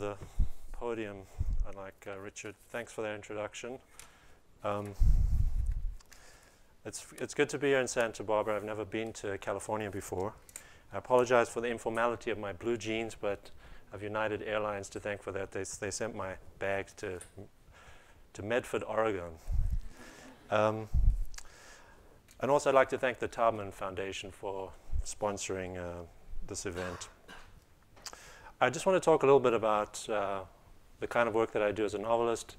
the podium, unlike uh, Richard. Thanks for that introduction. Um, it's, it's good to be here in Santa Barbara. I've never been to California before. I apologize for the informality of my blue jeans, but I've United Airlines to thank for that. They, they sent my bags to, to Medford, Oregon. Um, and also I'd like to thank the Taubman Foundation for sponsoring uh, this event. I just want to talk a little bit about uh, the kind of work that I do as a novelist,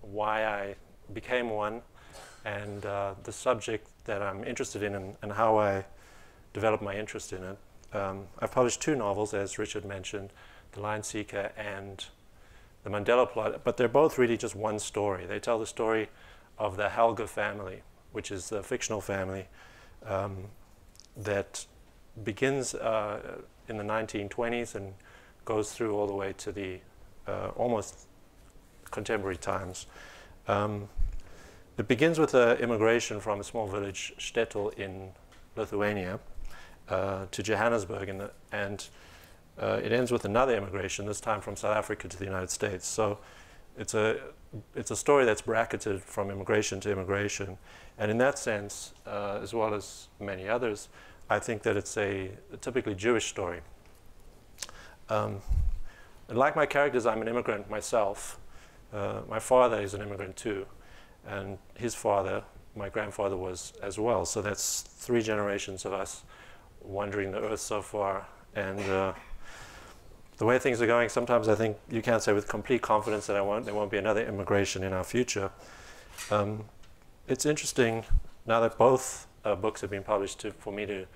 why I became one, and uh, the subject that I'm interested in and, and, how I developed my interest in it. Um, I've published two novels, as Richard mentioned, The Lion Seeker and The Mandela Plot, but they're both really just one story. They tell the story of the Helger family, which is the fictional family um, that begins uh, in the 1920s and goes through all the way to the uh, almost contemporary times. Um, it begins with uh, immigration from a small village, Shtetl, in Lithuania, uh, to Johannesburg, the, and uh, it ends with another immigration, this time from South Africa to the United States. So it's a, it's a story that's bracketed from immigration to immigration. And in that sense, uh, as well as many others, I think that it's a, a typically Jewish story. Um, like my characters, I'm an immigrant myself. Uh, my father is an immigrant too, and his father, my grandfather, was as well. So that's three generations of us wandering the earth so far. And uh, the way things are going, sometimes I think you can't say with complete confidence that I won't, there won't be another immigration in our future. Um, it's interesting now that both uh, books have been published to, for me to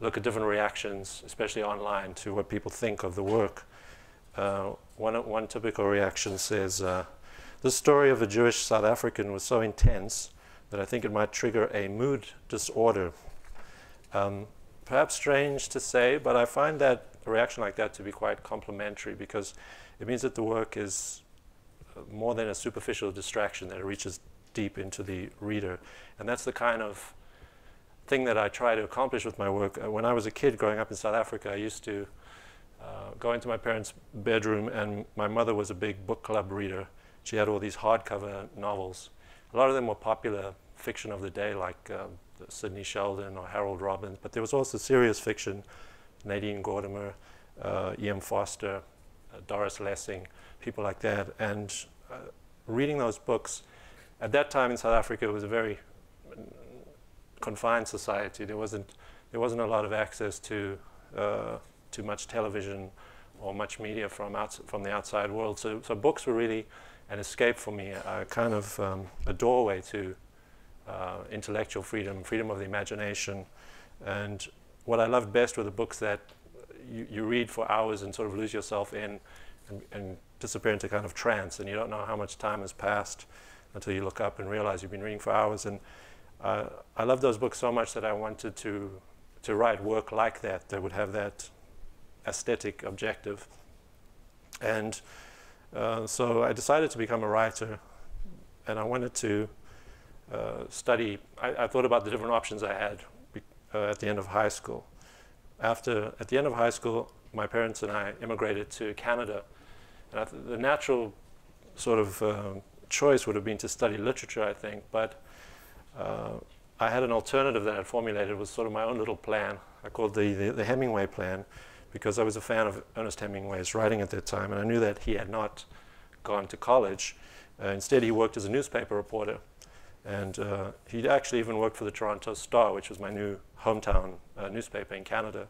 look at different reactions, especially online, to what people think of the work. Uh, one, one typical reaction says, uh, the story of a Jewish South African was so intense that I think it might trigger a mood disorder. Um, perhaps strange to say, but I find that a reaction like that to be quite complimentary because it means that the work is uh, more than a superficial distraction, that it reaches deep into the reader. And that's the kind of thing that I try to accomplish with my work. Uh, when I was a kid growing up in South Africa, I used to uh, go into my parents' bedroom, and my mother was a big book club reader. She had all these hardcover novels. A lot of them were popular fiction of the day, like uh, Sidney Sheldon or Harold Robbins, but there was also serious fiction, Nadine Gordimer, uh, E.M. Forster, uh, Doris Lessing, people like that. And reading those books, at that time in South Africa, it was a very confined society. There wasn't there wasn't a lot of access to uh, to much television or much media from outs from the outside world. So so books were really an escape for me, a kind of um, a doorway to uh, intellectual freedom, freedom of the imagination, and what I loved best were the books that you, you read for hours and sort of lose yourself in and, and disappear into kind of trance, and you don't know how much time has passed until you look up and realize you've been reading for hours. And uh, I love those books so much that I wanted to, to write work like that that would have that aesthetic objective. And uh, so I decided to become a writer, and I wanted to uh, study. I, I, thought about the different options I had uh, at the end of high school. After, at the end of high school, my parents and I immigrated to Canada. And I the natural sort of uh, choice would have been to study literature, I think, but uh, I had an alternative that I formulated. Was sort of my own little plan. I called the, the, the Hemingway plan because I was a fan of Ernest Hemingway's writing at that time, and I knew that he had not gone to college. Uh, instead, he worked as a newspaper reporter. And uh, he'd actually even worked for the Toronto Star, which was my new hometown uh, newspaper in Canada.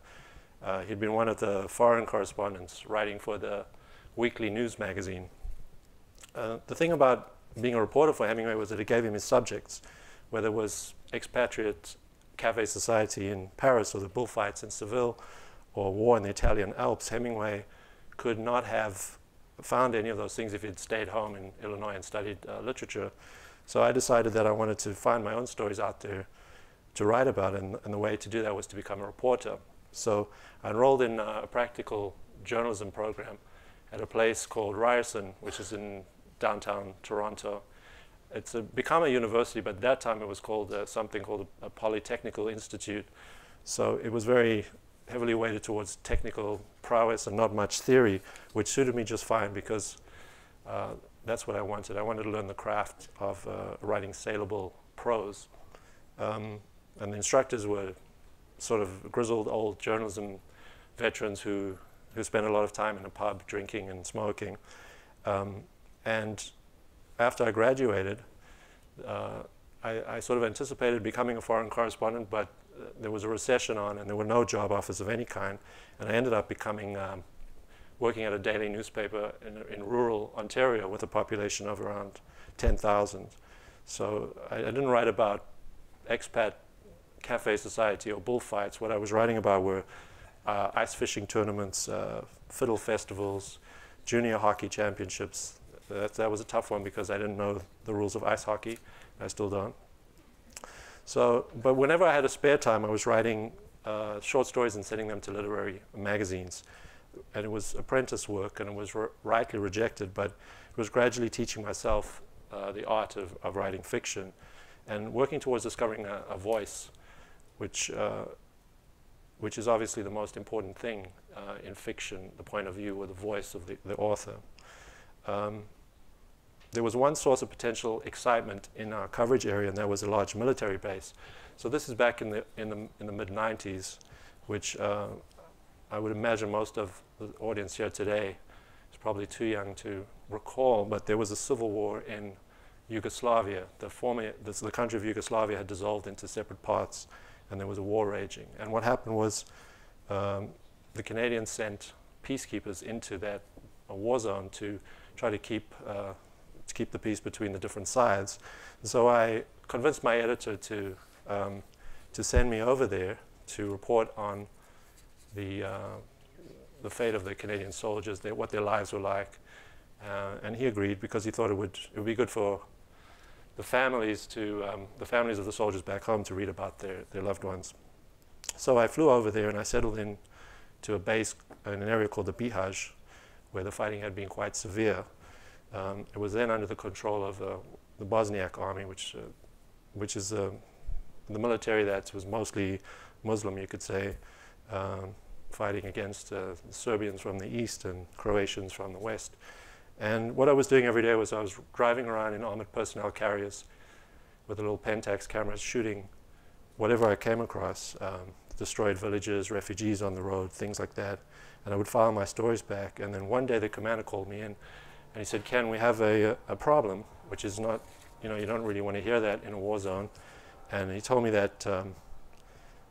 Uh, he'd been one of the foreign correspondents writing for the weekly news magazine. Uh, the thing about being a reporter for Hemingway was that it gave him his subjects whether it was expatriate cafe society in Paris or the bullfights in Seville or war in the Italian Alps, Hemingway could not have found any of those things if he'd stayed home in Illinois and studied uh, literature. So I decided that I wanted to find my own stories out there to write about, and, and the way to do that was to become a reporter. So I enrolled in uh, a practical journalism program at a place called Ryerson, which is in downtown Toronto it's a, become a university, but at that time it was called uh, something called a, a, Polytechnical Institute. So it was very heavily weighted towards technical prowess and not much theory, which suited me just fine because uh, that's what I wanted. I wanted to learn the craft of uh, writing saleable prose. Um, and the instructors were sort of grizzled old journalism veterans who, who spent a lot of time in a pub drinking and smoking. Um, and after I graduated, uh, I, I, sort of anticipated becoming a foreign correspondent, but uh, there was a recession on and there were no job offers of any kind. And I ended up becoming, um, working at a daily newspaper in, in, rural Ontario with a population of around 10,000. So I, I didn't write about expat cafe society or bullfights. What I was writing about were uh, ice fishing tournaments, uh, fiddle festivals, junior hockey championships. That, that was a tough one because I didn't know the rules of ice hockey. I still don't. So, but whenever I had a spare time, I was writing uh, short stories and sending them to literary magazines. And it was apprentice work, and it was rightly rejected, but it was gradually teaching myself uh, the art of, of writing fiction and working towards discovering a, a voice, which, uh, which is obviously the most important thing uh, in fiction, the point of view or the voice of the, the author. Um, there was one source of potential excitement in our coverage area, and that was a large military base. So this is back in the, in the, in the mid-90s, which uh, I would imagine most of the audience here today is probably too young to recall, but there was a civil war in Yugoslavia. The, former, the, the country of Yugoslavia had dissolved into separate parts, and there was a war raging. And what happened was um, the Canadians sent peacekeepers into that war zone to try to keep uh, to keep the peace between the different sides. so I convinced my editor to, um, to send me over there to report on the, uh, the fate of the Canadian soldiers, their, what their lives were like. Uh, and he agreed because he thought it would, it would be good for the families to um, the families of the soldiers back home to read about their, their loved ones. So I flew over there and I settled in to a base in an area called the Bihać, where the fighting had been quite severe. Um, it was then under the control of uh, the Bosniak army, which, uh, which is uh, the military that was mostly Muslim, you could say, um, fighting against uh, Serbians from the east and Croatians from the west. And what I was doing every day was I was driving around in armored personnel carriers with a little Pentax camera shooting whatever I came across, um, destroyed villages, refugees on the road, things like that. And I would file my stories back. And then one day the commander called me in and he said, Ken, we have a, a problem, which is not, you know, you don't really want to hear that in a war zone. And he told me that um,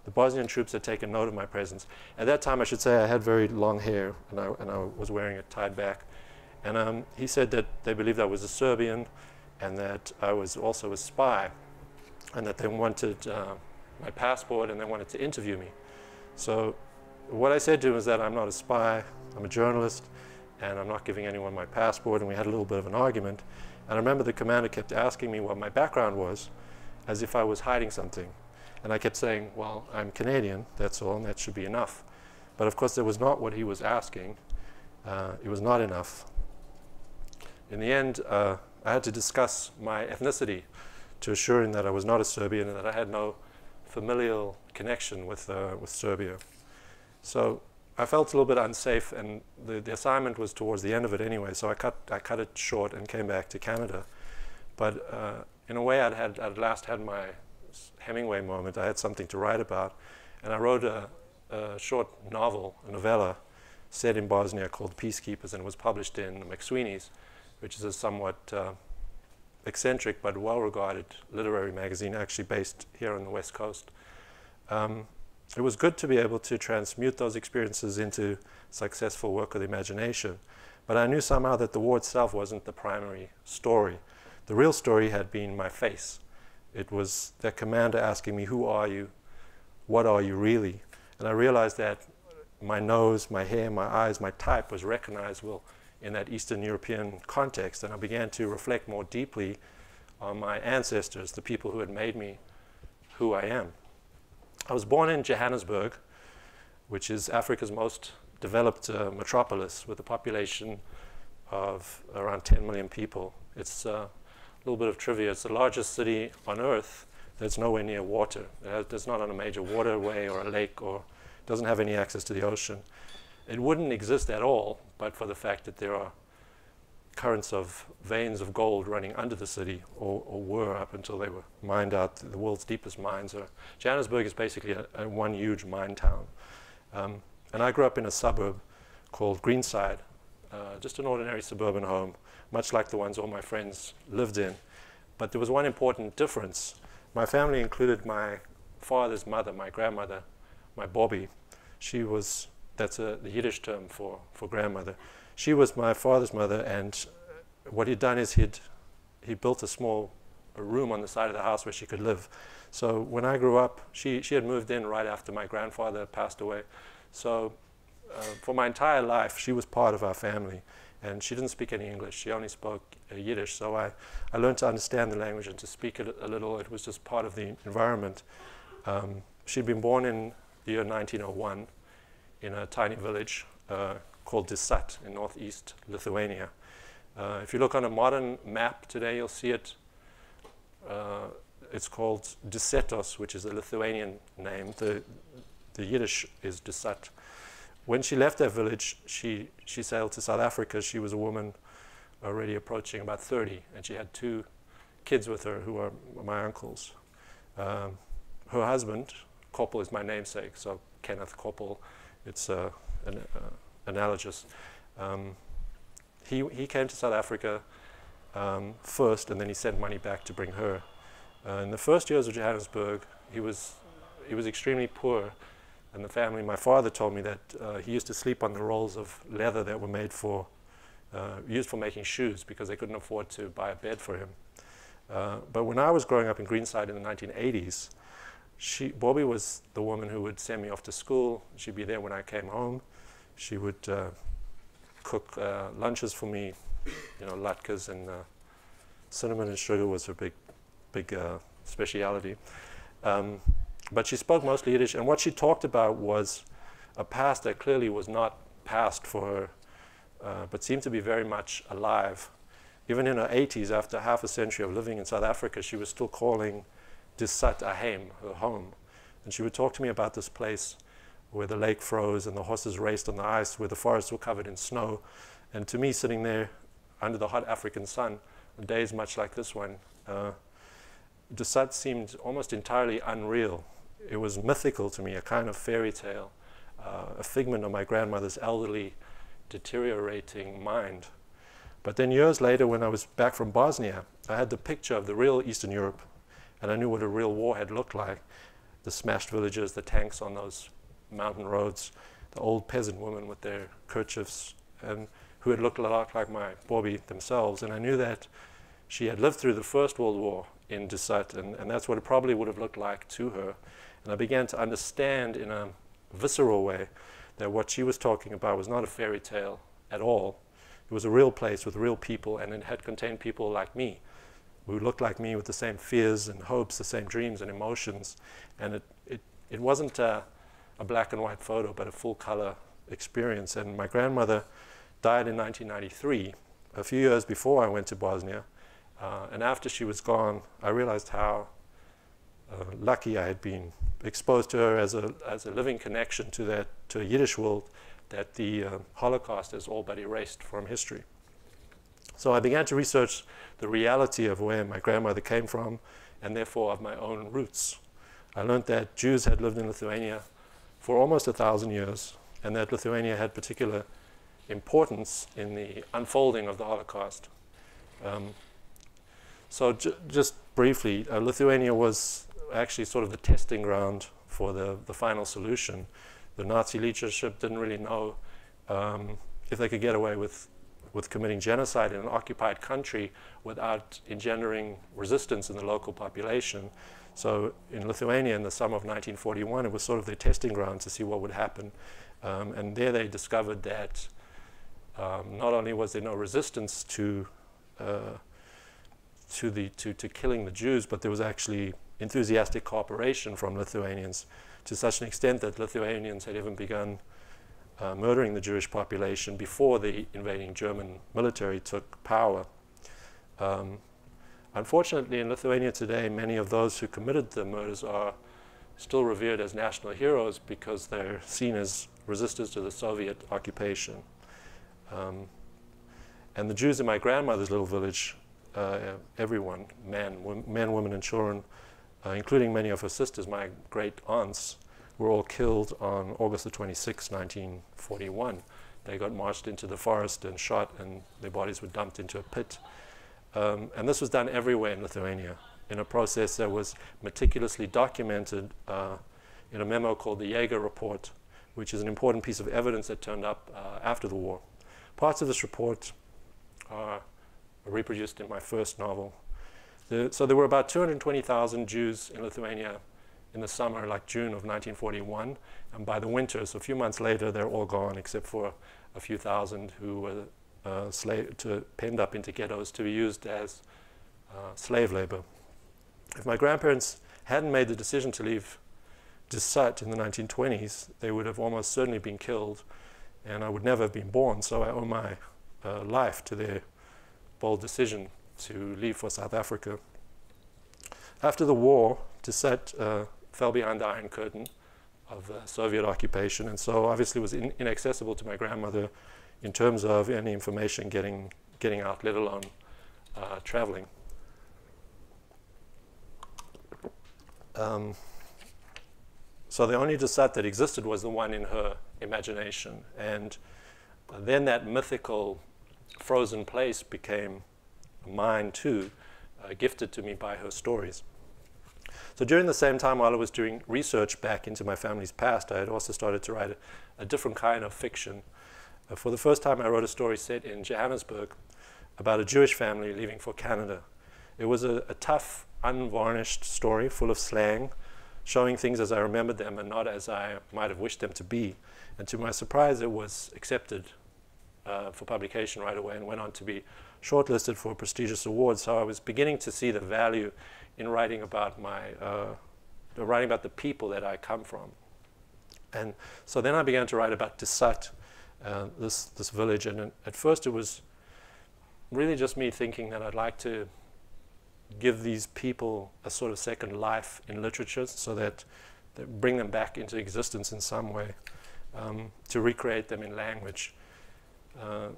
the Bosnian troops had taken note of my presence. At that time, I should say, I had very long hair, and I, and I was wearing it tied back. And um, he said that they believed I was a Serbian, and that I was also a spy, and that they wanted uh, my passport, and they wanted to interview me. So what I said to him is that I'm not a spy, I'm a journalist, and I'm not giving anyone my passport, and we had a little bit of an argument. And I remember the commander kept asking me what my background was, as if I was hiding something. And I kept saying, well, I'm Canadian, that's all, and that should be enough. But of course, that was not what he was asking. Uh, it was not enough. In the end, uh, I had to discuss my ethnicity to assure him that I was not a Serbian and that I had no familial connection with, uh, with Serbia. So I felt a little bit unsafe, and the, the assignment was towards the end of it anyway, so I cut, I cut it short and came back to Canada. But uh, in a way, I'd, had, I'd last had my Hemingway moment. I had something to write about, and I wrote a, a short novel, a novella, set in Bosnia called Peacekeepers, and it was published in McSweeney's, which is a somewhat uh, eccentric but well-regarded literary magazine, actually based here on the West Coast. Um, it was good to be able to transmute those experiences into successful work of the imagination. But I knew somehow that the war itself wasn't the primary story. The real story had been my face. It was that commander asking me, Who are you? What are you really? And I realized that my nose, my hair, my eyes, my type was recognizable in that Eastern European context. And I began to reflect more deeply on my ancestors, the people who had made me who I am. I was born in Johannesburg, which is Africa's most developed uh, metropolis with a population of around 10 million people. It's uh, a little bit of trivia. It's the largest city on earth that's nowhere near water. Has, it's not on a major waterway or a lake or doesn't have any access to the ocean. It wouldn't exist at all but for the fact that there are currents of veins of gold running under the city, or, or were up until they were mined out. The world's deepest mines are. Johannesburg is basically a, a one huge mine town. Um, and I grew up in a suburb called Greenside, uh, just an ordinary suburban home, much like the ones all my friends lived in. But there was one important difference. My family included my father's mother, my grandmother, my Bobby. She was, that's a, the Yiddish term for, for grandmother she was my father's mother, and what he'd done is he'd he built a small room on the side of the house where she could live. So when I grew up, she, she had moved in right after my grandfather passed away. So uh, for my entire life, she was part of our family. And she didn't speak any English. She only spoke uh, Yiddish. So I, I learned to understand the language and to speak it a little. It was just part of the environment. Um, she'd been born in the year 1901 in a tiny village uh, called Disat in northeast Lithuania. Uh, if you look on a modern map today, you'll see it. Uh, it's called Dusetos, which is a Lithuanian name. The, the Yiddish is Disat. When she left that village, she, she sailed to South Africa. She was a woman already approaching about 30, and she had two kids with her who are my uncles. Um, her husband, Koppel, is my namesake, so Kenneth Koppel. It's uh, an, uh, analogous. Um, he, he came to South Africa um, first, and then he sent money back to bring her. Uh, in the first years of Johannesburg, he was, he was extremely poor. And the family, my father told me that uh, he used to sleep on the rolls of leather that were made for, uh, used for making shoes because they couldn't afford to buy a bed for him. Uh, but when I was growing up in Greenside in the 1980s, she, Bobby was the woman who would send me off to school. She'd be there when I came home. She would uh, cook uh, lunches for me, you know, latkes and uh, cinnamon and sugar was her big, big uh, speciality. Um, but she spoke mostly Yiddish, and what she talked about was a past that clearly was not past for her, uh, but seemed to be very much alive. Even in her 80s, after half a century of living in South Africa, she was still calling Disat Ahem, her home. And she would talk to me about this place where the lake froze and the horses raced on the ice, where the forests were covered in snow. And to me, sitting there under the hot African sun, on days much like this one, uh, Dusat seemed almost entirely unreal. It was mythical to me, a kind of fairy tale, uh, a figment of my grandmother's elderly, deteriorating mind. But then years later, when I was back from Bosnia, I had the picture of the real Eastern Europe, and I knew what a real war had looked like. The smashed villages, the tanks on those mountain roads, the old peasant women with their kerchiefs, and who had looked a lot like my Bobby themselves. And I knew that she had lived through the First World War in Dusat, and, and that's what it probably would have looked like to her. And I began to understand in a visceral way that what she was talking about was not a fairy tale at all. It was a real place with real people, and it had contained people like me, who looked like me with the same fears and hopes, the same dreams and emotions. And it, it, it wasn't uh, a black and white photo, but a full color experience. And my grandmother died in 1993, a few years before I went to Bosnia. Uh, and after she was gone, I realized how uh, lucky I had been exposed to her as a, as a living connection to that to a Yiddish world that the uh, Holocaust has all but erased from history. So I began to research the reality of where my grandmother came from and therefore of my own roots. I learned that Jews had lived in Lithuania for almost a thousand years, and that Lithuania had particular importance in the unfolding of the Holocaust. Um, so ju just briefly, uh, Lithuania was actually sort of the testing ground for the, the final solution. The Nazi leadership didn't really know um, if they could get away with, with committing genocide in an occupied country without engendering resistance in the local population. So in Lithuania in the summer of 1941, it was sort of their testing ground to see what would happen. Um, and there they discovered that um, not only was there no resistance to, uh, to, the, to, to killing the Jews, but there was actually enthusiastic cooperation from Lithuanians to such an extent that Lithuanians had even begun uh, murdering the Jewish population before the invading German military took power. Um, Unfortunately, in Lithuania today, many of those who committed the murders are still revered as national heroes because they're seen as resistors to the Soviet occupation. Um, and the Jews in my grandmother's little village, uh, everyone, men, men, women, and children, uh, including many of her sisters, my great aunts, were all killed on August the 26, 1941. They got marched into the forest and shot, and their bodies were dumped into a pit. Um, and this was done everywhere in Lithuania in a process that was meticulously documented uh, in a memo called the Jaeger Report, which is an important piece of evidence that turned up uh, after the war. Parts of this report are reproduced in my first novel. The, so there were about 220,000 Jews in Lithuania in the summer, like June of 1941, and by the winter, so a few months later, they're all gone except for a few thousand who were uh, slave to penned up into ghettos to be used as uh, slave labor. If my grandparents hadn't made the decision to leave Dusat in the 1920s, they would have almost certainly been killed, and I would never have been born. So I owe my uh, life to their bold decision to leave for South Africa. After the war, Dusat uh, fell behind the Iron Curtain of uh, Soviet occupation, and so obviously was in inaccessible to my grandmother in terms of any information getting getting out, let alone uh, traveling. Um, so the only Dusat that existed was the one in her imagination, and then that mythical frozen place became mine too, uh, gifted to me by her stories. So during the same time while I was doing research back into my family's past, I had also started to write a, a different kind of fiction. Uh, for the first time, I wrote a story set in Johannesburg about a Jewish family leaving for Canada. It was a, a tough, unvarnished story full of slang, showing things as I remembered them and not as I might have wished them to be. And to my surprise, it was accepted uh, for publication right away and went on to be shortlisted for prestigious awards. So I was beginning to see the value in writing about my, uh, writing about the people that I come from. And so then I began to write about Dusat, uh, this, this village. And at first it was really just me thinking that I'd like to give these people a sort of second life in literature so that, that bring them back into existence in some way, um, to recreate them in language. Uh,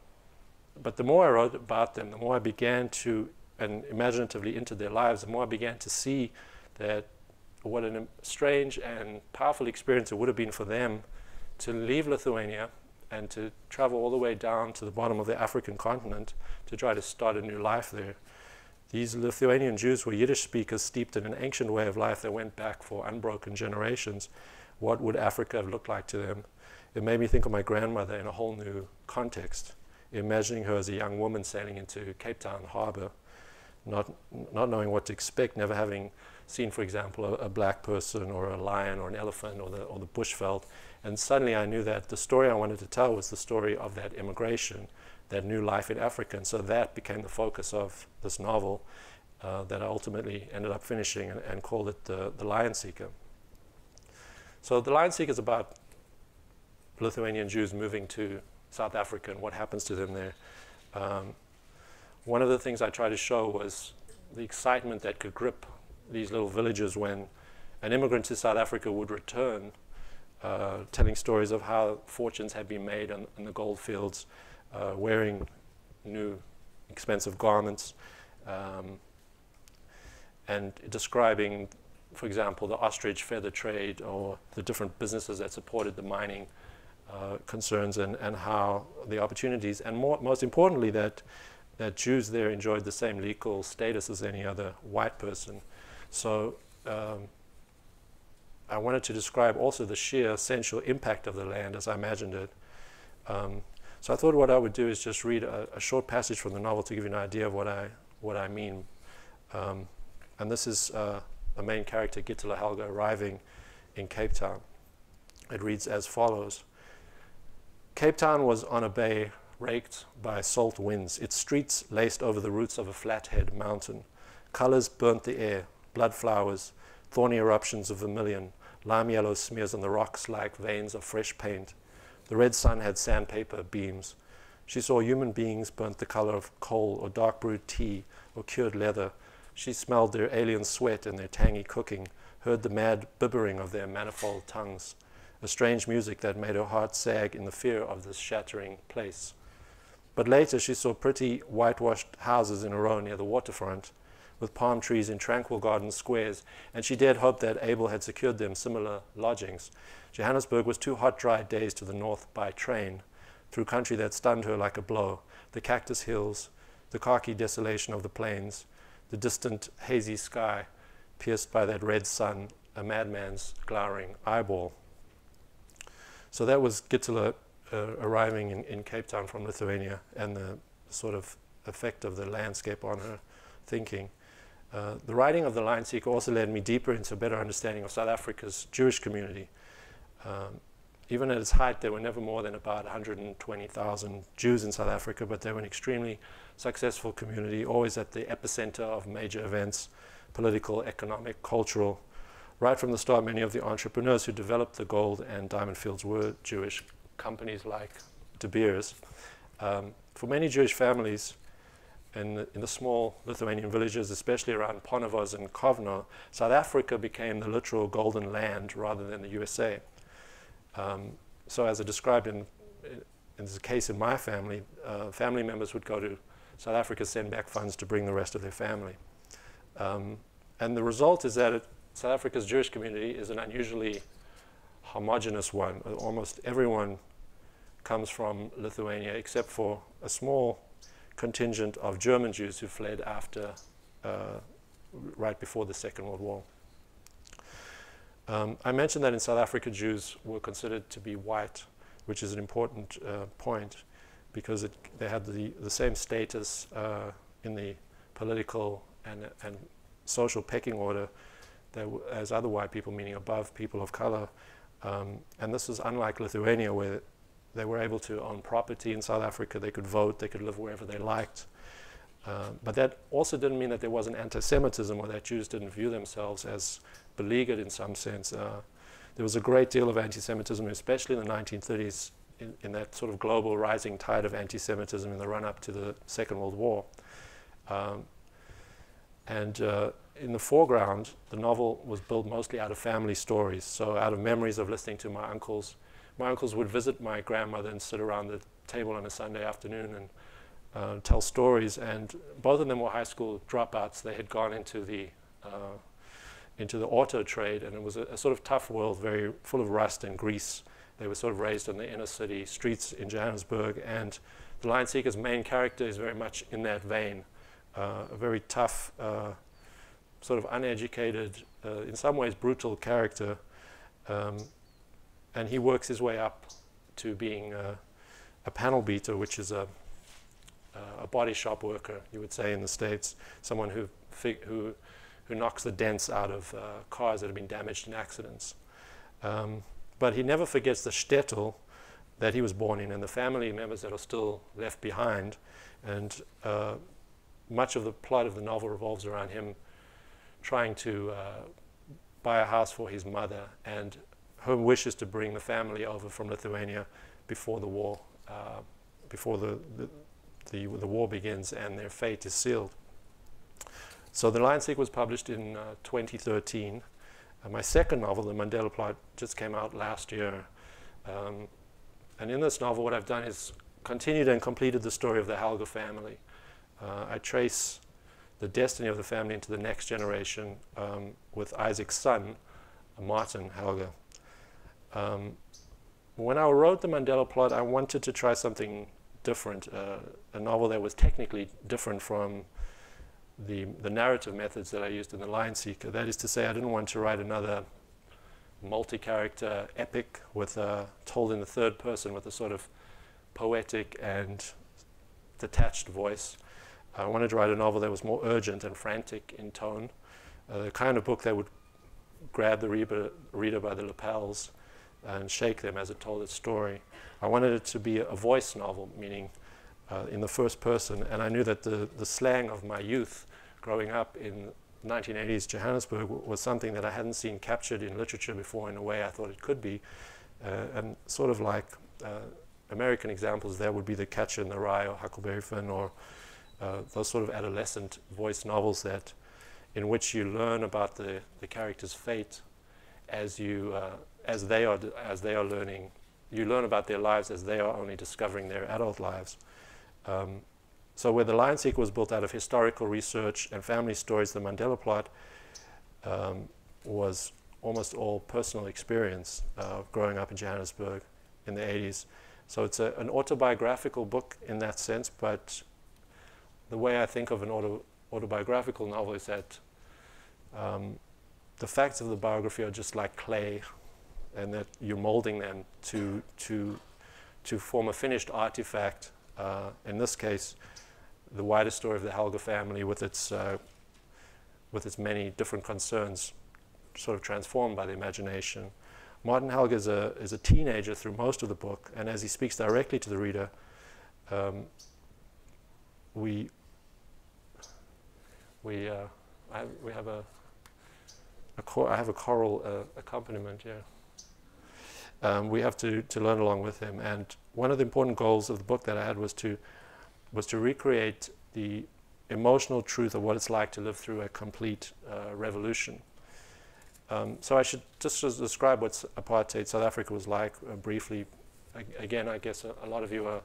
but the more I wrote about them, the more I began to and imaginatively into their lives, the more I began to see that what a strange and powerful experience it would have been for them to leave Lithuania and to travel all the way down to the bottom of the African continent to try to start a new life there. These Lithuanian Jews were Yiddish speakers steeped in an ancient way of life that went back for unbroken generations. What would Africa have looked like to them? It made me think of my grandmother in a whole new context, imagining her as a young woman sailing into Cape Town harbor not, not knowing what to expect, never having seen, for example, a, a, black person or a lion or an elephant or the, or the bushveld. And suddenly I knew that the story I wanted to tell was the story of that immigration, that new life in Africa. And so that became the focus of this novel uh, that I ultimately ended up finishing and, and called it the, the Lion Seeker. So The Lion Seeker is about Lithuanian Jews moving to South Africa and what happens to them there. Um, one of the things I tried to show was the excitement that could grip these little villages when an immigrant to South Africa would return, uh, telling stories of how fortunes had been made in, in the gold fields, uh, wearing new expensive garments, um, and describing, for example, the ostrich feather trade or the different businesses that supported the mining uh, concerns and, and how the opportunities, and more, most importantly, that that Jews there enjoyed the same legal status as any other white person. So um, I wanted to describe also the sheer sensual impact of the land as I imagined it. Um, so I thought what I would do is just read a, a, short passage from the novel to give you an idea of what I, what I mean. Um, and this is uh, the main character, Gitelle Helger, arriving in Cape Town. It reads as follows. Cape Town was on a bay raked by salt winds, its streets laced over the roots of a flathead mountain. Colors burnt the air, blood flowers, thorny eruptions of vermilion, lime yellow smears on the rocks like veins of fresh paint. The red sun had sandpaper beams. She saw human beings burnt the color of coal or dark brewed tea or cured leather. She smelled their alien sweat and their tangy cooking, heard the mad bibbering of their manifold tongues, a strange music that made her heart sag in the fear of this shattering place. But later she saw pretty whitewashed houses in a row near the waterfront, with palm trees in tranquil garden squares, and she dared hope that Abel had secured them similar lodgings. Johannesburg was two hot, dry days to the north by train, through country that stunned her like a blow the cactus hills, the khaki desolation of the plains, the distant hazy sky pierced by that red sun, a madman's glowering eyeball. So that was Gitelle uh, arriving in, in Cape Town from Lithuania and the sort of effect of the landscape on her thinking. Uh, the writing of The Lion Seeker also led me deeper into a better understanding of South Africa's Jewish community. Um, even at its height, there were never more than about 120,000 Jews in South Africa, but they were an extremely successful community, always at the epicenter of major events, political, economic, cultural. Right from the start, many of the entrepreneurs who developed the gold and diamond fields were Jewish companies like De Beers. Um, for many Jewish families, in the, in the, small Lithuanian villages, especially around Ponivos and Kovno, South Africa became the literal golden land rather than the USA. Um, so as I described in, in the case in my family, uh, family members would go to South Africa, send back funds to bring the rest of their family. Um, and the result is that it, South Africa's Jewish community is an unusually homogenous one. Almost everyone comes from Lithuania except for a small contingent of German Jews who fled after, uh, right before the Second World War. Um, I mentioned that in South Africa, Jews were considered to be white, which is an important uh, point because it, they had the, the same status uh, in the political and, and social pecking order as other white people, meaning above people of color. Um, and this is unlike Lithuania, where they were able to own property in South Africa, they could vote, they could live wherever they liked. Uh, but that also didn't mean that there wasn't anti-Semitism or that Jews didn't view themselves as beleaguered in some sense. Uh, there was a great deal of anti-Semitism, especially in the 1930s, in, in, that sort of global rising tide of anti-Semitism in the run-up to the Second World War. Um, and uh, in the foreground, the novel was built mostly out of family stories, so out of memories of listening to my uncles. My uncles would visit my grandmother and sit around the table on a Sunday afternoon and uh, tell stories. And both of them were high school dropouts. They had gone into the uh, into the auto trade, and it was a, a, sort of tough world, very full of rust and grease. They were sort of raised in the inner city streets in Johannesburg, and the Lion Seeker's main character is very much in that vein, uh, a very tough, uh, sort of uneducated, uh, in some ways brutal character, um, and he works his way up to being a panel beater, which is a a body shop worker, you would say in the States, someone who, who who knocks the dents out of uh, cars that have been damaged in accidents. Um, but he never forgets the shtetl that he was born in and the family members that are still left behind. And uh, much of the plot of the novel revolves around him trying to uh, buy a house for his mother and her wishes to bring the family over from Lithuania before the war, uh, before the, the, the, the war begins and their fate is sealed. So The Lion Seeker was published in uh, 2013. Uh, my second novel, The Mandela Plot, just came out last year. Um, and in this novel, what I've done is continued and completed the story of the Helger family. Uh, I trace the destiny of the family into the next generation um, with Isaac's son, Martin Helger. Um, when I wrote the Mandela Plot, I wanted to try something different, uh, a novel that was technically different from the, the narrative methods that I used in The Lion Seeker. That is to say, I didn't want to write another multi-character epic with uh, told in the third person with a sort of poetic and detached voice. I wanted to write a novel that was more urgent and frantic in tone, uh, the kind of book that would grab the reader by the lapels and shake them as it told its story. I wanted it to be a voice novel, meaning uh, in the first person, and I knew that the, the slang of my youth growing up in 1980s Johannesburg was something that I hadn't seen captured in literature before in a way I thought it could be. Uh, and sort of like uh, American examples there would be The Catcher in the Rye or Huckleberry Finn or uh, those sort of adolescent voice novels that in which you learn about the, the character's fate as you uh, as they are as they are learning. You learn about their lives as they are only discovering their adult lives. Um, so where the Lion Seeker was built out of historical research and family stories, the Mandela plot um, was almost all personal experience uh, growing up in Johannesburg in the 80s. So it's a, an autobiographical book in that sense, but the way I think of an auto, autobiographical novel is that um, the facts of the biography are just like clay, and that you're molding them to, to, to form a finished artifact. Uh, in this case, the wider story of the Helger family with its, uh, with its many different concerns sort of transformed by the imagination. Martin Helger is a, is a teenager through most of the book, and as he speaks directly to the reader, um, we, we, uh, I, we have a, a I have a choral uh, accompaniment, yeah. Um, we have to, to learn along with him. And one of the important goals of the book that I had was to, was to recreate the emotional truth of what it's like to live through a complete uh, revolution. Um, so I should just describe what apartheid South Africa was like uh, briefly. I, again, I guess a, a, lot of you are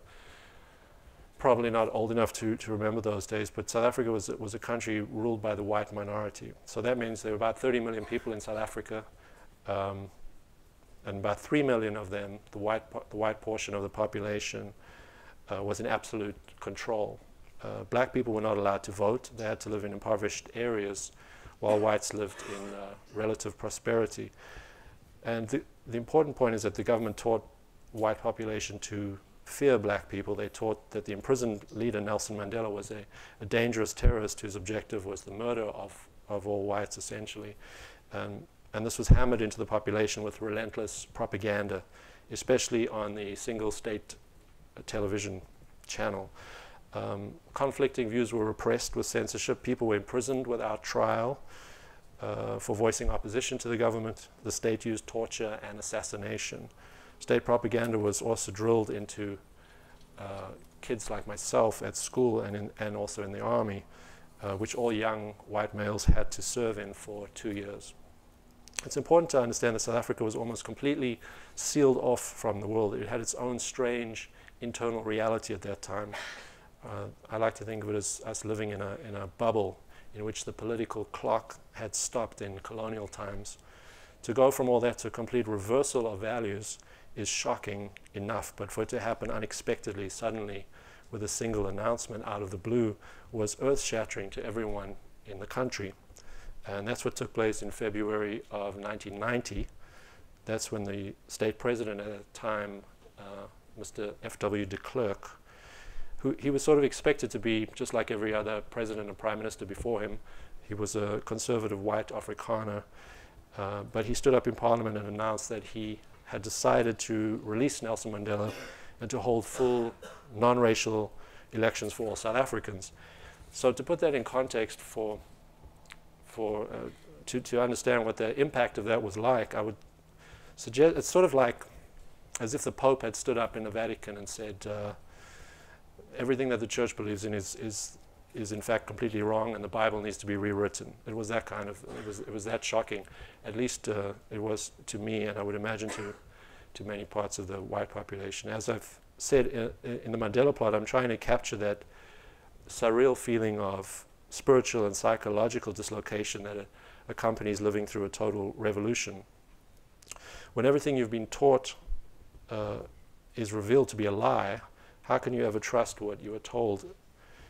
probably not old enough to, to remember those days, but South Africa was, was a country ruled by the white minority. So that means there were about 30 million people in South Africa, um, and about 3 million of them, the white, the white portion of the population, uh, was in absolute control. Uh, black people were not allowed to vote. They had to live in impoverished areas while whites lived in uh, relative prosperity. And the, the important point is that the government taught white population to fear black people. They taught that the imprisoned leader, Nelson Mandela, was a, a dangerous terrorist whose objective was the murder of, of all whites, essentially. Um, and this was hammered into the population with relentless propaganda, especially on the single state television channel. Um, conflicting views were repressed with censorship. People were imprisoned without trial uh, for voicing opposition to the government. The state used torture and assassination. State propaganda was also drilled into uh, kids like myself at school and, in, and also in the army, uh, which all young white males had to serve in for two years. It's important to understand that South Africa was almost completely sealed off from the world. It had its own strange internal reality at that time. Uh, I like to think of it as us living in a, in a bubble in which the political clock had stopped in colonial times. To go from all that to a complete reversal of values is shocking enough, but for it to happen unexpectedly, suddenly, with a single announcement out of the blue, was earth shattering to everyone in the country. And that's what took place in February of 1990. That's when the state president at the time, uh, Mr. F.W. de Klerk, who he was sort of expected to be just like every other president and prime minister before him. He was a conservative white Afrikaner, uh, but he stood up in parliament and announced that he had decided to release Nelson Mandela and to hold full non-racial elections for all South Africans. So to put that in context for, for uh, to, to understand what the impact of that was like, I would suggest it's sort of like as if the Pope had stood up in the Vatican and said, uh, everything that the church believes in is, is, is in fact completely wrong and the Bible needs to be rewritten. It was that kind of, it was, it was that shocking. At least uh, it was to me and I would imagine to, to many parts of the white population. As I've said in, in the Mandela plot, I'm trying to capture that surreal feeling of spiritual and psychological dislocation that accompanies living through a total revolution. When everything you've been taught uh, is revealed to be a lie, how can you ever trust what you are told?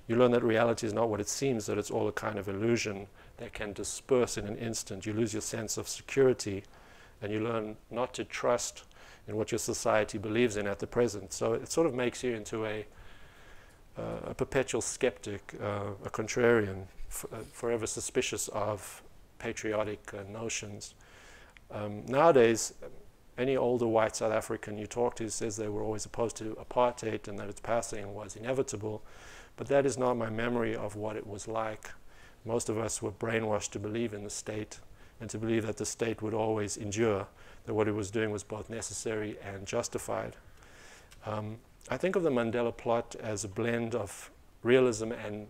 You learn that reality is not what it seems, that it's all a kind of illusion that can disperse in an instant. You lose your sense of security and you learn not to trust in what your society believes in at the present. So it sort of makes you into a, a perpetual skeptic, uh, a contrarian, uh, forever suspicious of patriotic uh, notions. Um, nowadays, any older white South African you talk to says they were always opposed to apartheid and that its passing was inevitable. But that is not my memory of what it was like. Most of us were brainwashed to believe in the state and to believe that the state would always endure, that what it was doing was both necessary and justified. Um, I think of the Mandela plot as a blend of realism and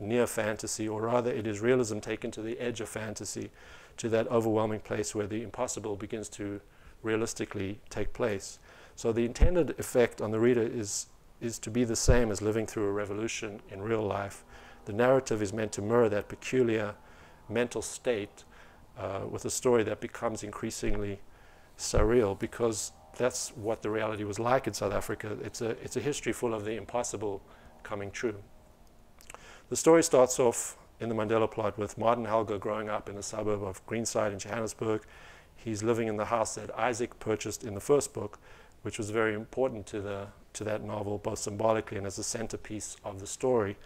near fantasy, or rather, it is realism taken to the edge of fantasy, to that overwhelming place where the impossible begins to realistically take place. So the intended effect on the reader is, is to be the same as living through a revolution in real life. The narrative is meant to mirror that peculiar mental state uh, with a story that becomes increasingly surreal because that's what the reality was like in South Africa. It's a, it's a history full of the impossible coming true. The story starts off in the Mandela plot with Martin Helger growing up in the suburb of Greenside in Johannesburg. He's living in the house that Isaac purchased in the first book, which was very important to, the, to that novel, both symbolically and as a centerpiece of the story.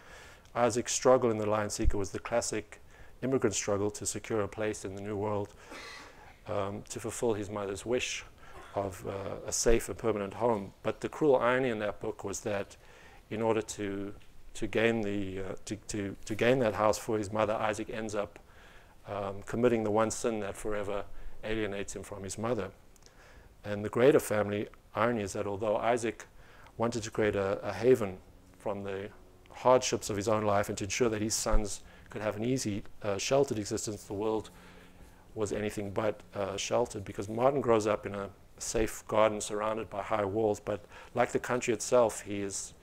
Isaac's struggle in The Lion Seeker was the classic immigrant struggle to secure a place in the New World, um, to fulfill his mother's wish of uh, a safe and permanent home. But the cruel irony in that book was that in order to to gain the uh, to, to, to gain that house for his mother, Isaac ends up um, committing the one sin that forever alienates him from his mother. And the greater family irony is that although Isaac wanted to create a, a haven from the hardships of his own life and to ensure that his sons could have an easy, uh, sheltered existence, the world was anything but uh, sheltered because Martin grows up in a safe garden surrounded by high walls, but like the country itself, he is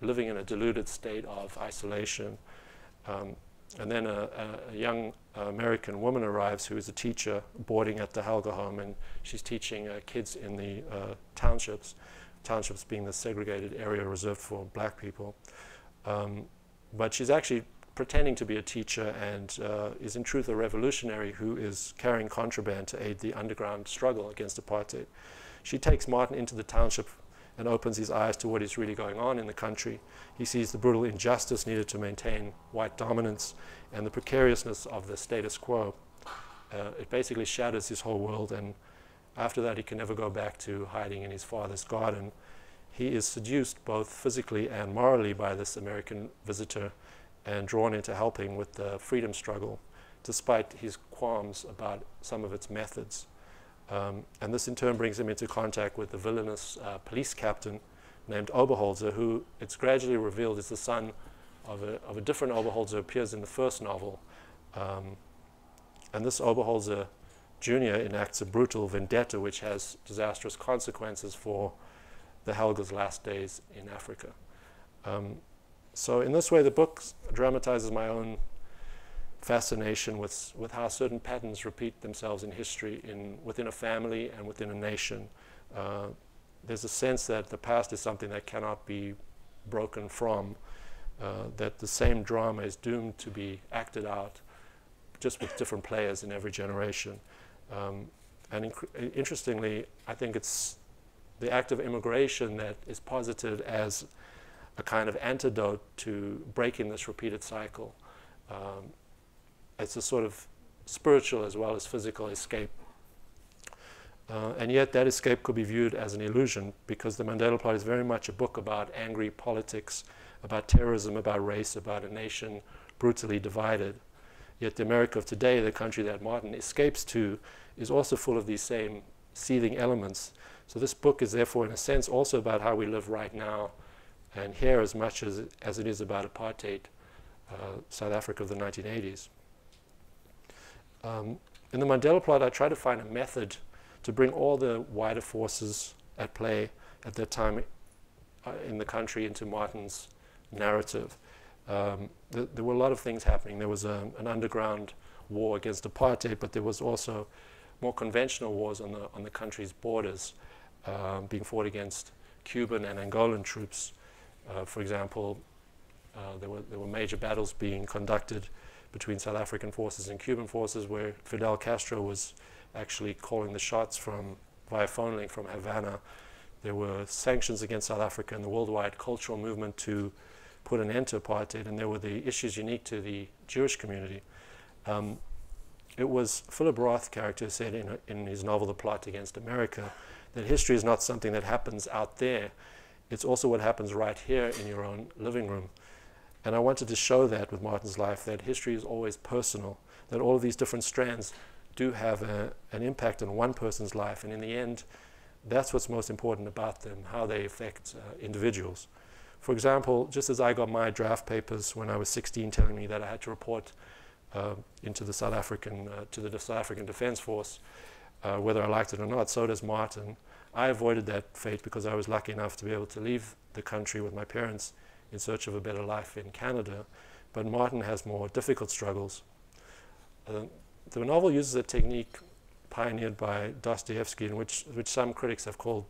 living in a deluded state of isolation. Um, and then a, a, young American woman arrives who is a teacher boarding at the Helger home, and she's teaching uh, kids in the uh, townships, townships being the segregated area reserved for black people. Um, but she's actually pretending to be a teacher and uh, is in truth a revolutionary who is carrying contraband to aid the underground struggle against apartheid. She takes Martin into the township and opens his eyes to what is really going on in the country. He sees the brutal injustice needed to maintain white dominance and the precariousness of the status quo. Uh, it basically shatters his whole world, and after that, he can never go back to hiding in his father's garden. He is seduced both physically and morally by this American visitor and drawn into helping with the freedom struggle, despite his qualms about some of its methods. Um, and this in turn brings him into contact with the villainous uh, police captain named Oberholzer, who it's gradually revealed is the son of a, of a different Oberholzer who appears in the first novel. Um, and this Oberholzer Jr. enacts a brutal vendetta which has disastrous consequences for the Helger's last days in Africa. Um, so in this way, the book dramatizes my own fascination with, with how certain patterns repeat themselves in history in, within a family and within a nation. Uh, there's a sense that the past is something that cannot be broken from, uh, that the same drama is doomed to be acted out just with different players in every generation. Um, and interestingly, I think it's the act of immigration that is posited as a kind of antidote to breaking this repeated cycle. Um, it's a sort of spiritual as well as physical escape. Uh, and yet that escape could be viewed as an illusion because the Mandela Plot is very much a book about angry politics, about terrorism, about race, about a nation brutally divided. Yet the America of today, the country that Martin escapes to, is also full of these same seething elements. So this book is therefore, in a sense, also about how we live right now and here as much as, as it is about apartheid, uh, South Africa of the 1980s. Um, in the Mandela plot, I try to find a method to bring all the wider forces at play at that time uh, in the country into Martin's narrative. Um, th there were a lot of things happening. There was a, um, an underground war against apartheid, but there was also more conventional wars on the, on the country's borders um, being fought against Cuban and Angolan troops. Uh, for example, uh, there, were, there were major battles being conducted between South African forces and Cuban forces, where Fidel Castro was actually calling the shots from via phone link from Havana. There were sanctions against South Africa and the worldwide cultural movement to put an end to apartheid, and there were the issues unique to the Jewish community. Um, it was Philip Roth character said in, in his novel The Plot Against America that history is not something that happens out there. It's also what happens right here in your own living room. And I wanted to show that with Martin's life, that history is always personal, that all of these different strands do have a, an impact on one person's life. And in the end, that's what's most important about them, how they affect uh, individuals. For example, just as I got my draft papers when I was 16 telling me that I had to report uh, into the South African, uh, to the South African Defence Force, uh, whether I liked it or not, so does Martin. I avoided that fate because I was lucky enough to be able to leave the country with my parents in search of a better life in Canada. But Martin has more difficult struggles. Uh, the novel uses a technique pioneered by Dostoevsky, in which, which some critics have called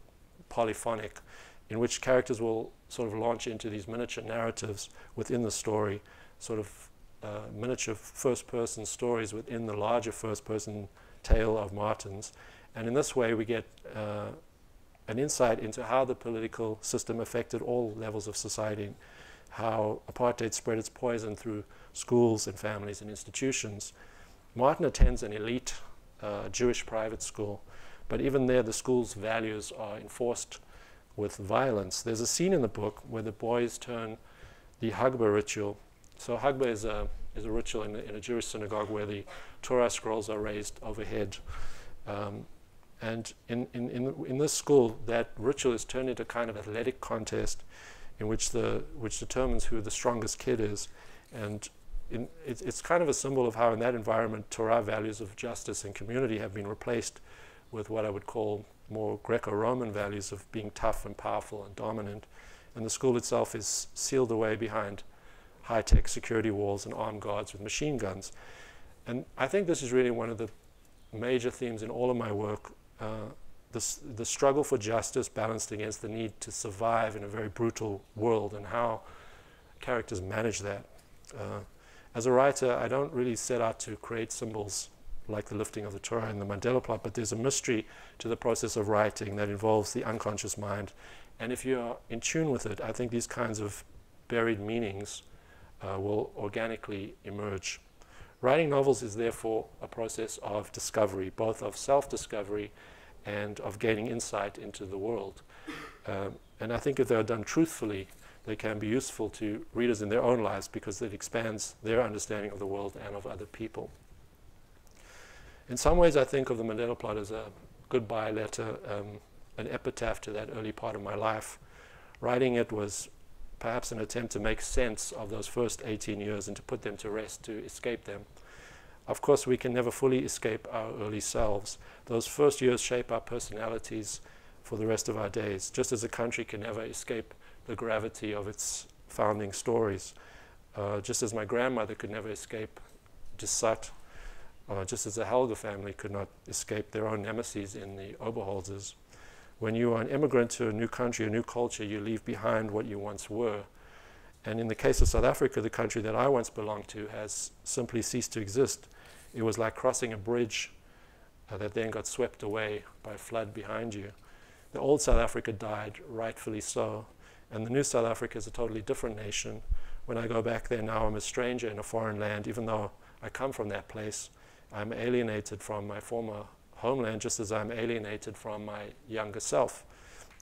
polyphonic, in which characters will sort of launch into these miniature narratives within the story, sort of uh, miniature first person stories within the larger first person tale of Martin's. And in this way, we get uh, an insight into how the political system affected all levels of society, how apartheid spread its poison through schools and families and institutions. Martin attends an elite uh, Jewish private school, but even there, the school's values are enforced with violence. There's a scene in the book where the boys turn the Hagba ritual. So Hagba is a, is a ritual in a, in a Jewish synagogue where the Torah scrolls are raised overhead. Um, and in, in, in, in, this school, that ritual is turned into a kind of athletic contest in which, the, which determines who the strongest kid is. And in, it, it's kind of a symbol of how in that environment Torah values of justice and community have been replaced with what I would call more Greco-Roman values of being tough and powerful and dominant. And the school itself is sealed away behind high-tech security walls and armed guards with machine guns. And I think this is really one of the major themes in all of my work, uh, the, the struggle for justice balanced against the need to survive in a very brutal world and how characters manage that. Uh, as a writer, I don't really set out to create symbols like the lifting of the Torah and the Mandela plot, but there's a mystery to the process of writing that involves the unconscious mind. And if you're in tune with it, I think these kinds of buried meanings uh, will organically emerge. Writing novels is therefore a process of discovery, both of self-discovery and of gaining insight into the world. Um, and I think if they're done truthfully, they can be useful to readers in their own lives because it expands their understanding of the world and of other people. In some ways, I think of the Mandela Plot as a goodbye letter, um, an epitaph to that early part of my life. Writing it was perhaps an attempt to make sense of those first 18 years and to put them to rest, to escape them. Of course, we can never fully escape our early selves. Those first years shape our personalities for the rest of our days, just as a country can never escape the gravity of its founding stories. Uh, just as my grandmother could never escape Dusat uh, just as the Helger family could not escape their own nemesis in the Oberholzers. When you are an immigrant to a new country, a new culture, you leave behind what you once were. And in the case of South Africa, the country that I once belonged to has simply ceased to exist. It was like crossing a bridge uh, that then got swept away by a flood behind you. The old South Africa died, rightfully so, and the new South Africa is a totally different nation. When I go back there now, I'm a stranger in a foreign land, even though I come from that place. I'm alienated from my former homeland just as I'm alienated from my younger self.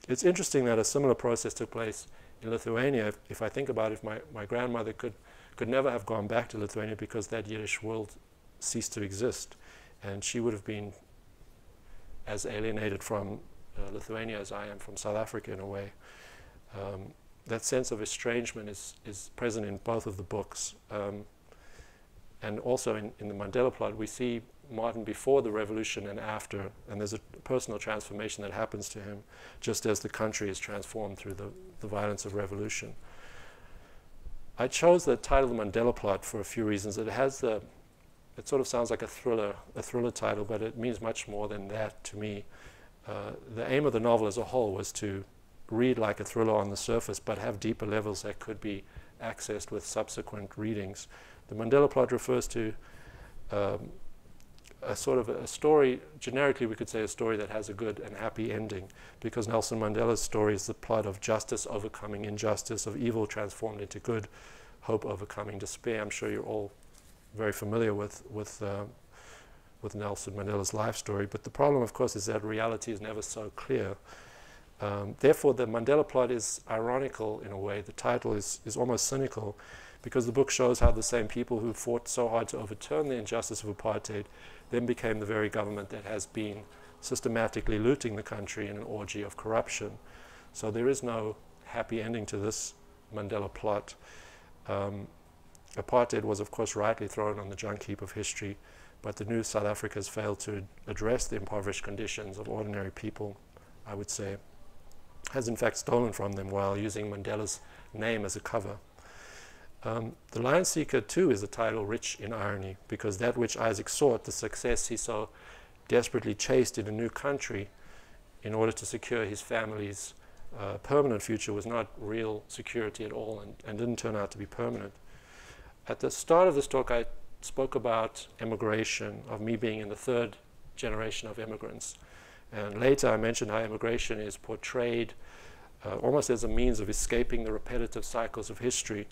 It's interesting that a similar process took place in Lithuania. If, if I think about it, my, my grandmother could, could never have gone back to Lithuania because that Yiddish world ceased to exist. And she would have been as alienated from uh, Lithuania as I am from South Africa in a way. Um, that sense of estrangement is, is present in both of the books. Um, and also in, in the Mandela plot, we see Martin before the revolution and after, and there's a personal transformation that happens to him, just as the country is transformed through the, the violence of revolution. I chose the title The Mandela Plot for a few reasons. It has the, it sort of sounds like a thriller, a thriller title, but it means much more than that to me. Uh, the aim of the novel as a whole was to read like a thriller on the surface, but have deeper levels that could be accessed with subsequent readings. The Mandela plot refers to um, a sort of a story, generically we could say a story that has a good and happy ending, because Nelson Mandela's story is the plot of justice overcoming injustice, of evil transformed into good, hope overcoming despair. I'm sure you're all very familiar with, with, uh, with Nelson Mandela's life story, but the problem, of course, is that reality is never so clear. Um, therefore, the Mandela plot is ironical in a way. The title is, is almost cynical because the book shows how the same people who fought so hard to overturn the injustice of apartheid then became the very government that has been systematically looting the country in an orgy of corruption. So there is no happy ending to this Mandela plot. Um, apartheid was, of course, rightly thrown on the junk heap of history, but the new South Africa has failed to address the impoverished conditions of ordinary people, I would say, has in fact stolen from them while using Mandela's name as a cover. Um, the Lion Seeker, too, is a title rich in irony, because that which Isaac sought, the success he so desperately chased in a new country in order to secure his family's uh, permanent future, was not real security at all and, and didn't turn out to be permanent. At the start of this talk, I spoke about immigration, of me being in the third generation of immigrants. And later I mentioned how immigration is portrayed uh, almost as a means of escaping the repetitive cycles of history.